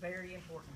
very important.